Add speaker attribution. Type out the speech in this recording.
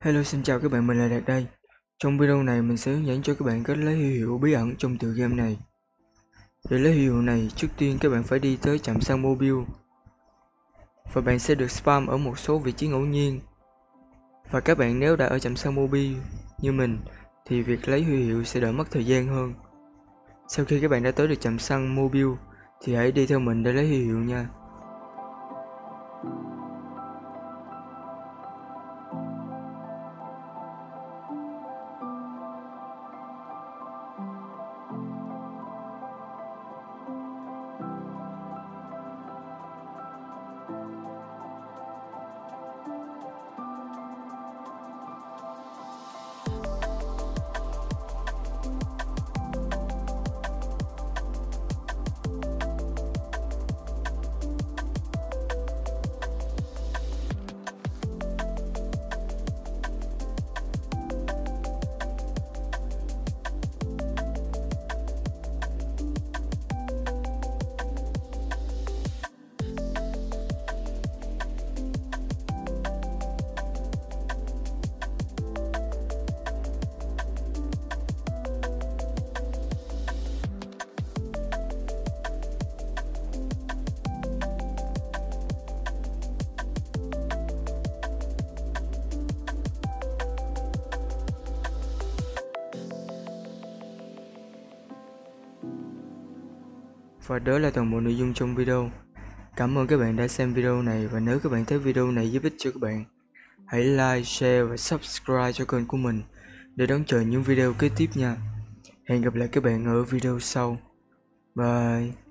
Speaker 1: Hello xin chào các bạn, mình là Đạt đây. Trong video này mình sẽ hướng dẫn cho các bạn cách lấy huy hiệu bí ẩn trong tựa game này. Để lấy huy hiệu này, trước tiên các bạn phải đi tới trạm xăng mobile. Và bạn sẽ được spam ở một số vị trí ngẫu nhiên. Và các bạn nếu đã ở trạm xăng mobile như mình, thì việc lấy huy hiệu sẽ đỡ mất thời gian hơn. Sau khi các bạn đã tới được trạm xăng mobile thì hãy đi theo mình để lấy huy hiệu nha. Và đó là toàn bộ nội dung trong video. Cảm ơn các bạn đã xem video này và nếu các bạn thấy video này giúp ích cho các bạn, hãy like, share và subscribe cho kênh của mình để đón chờ những video kế tiếp nha. Hẹn gặp lại các bạn ở video sau. Bye.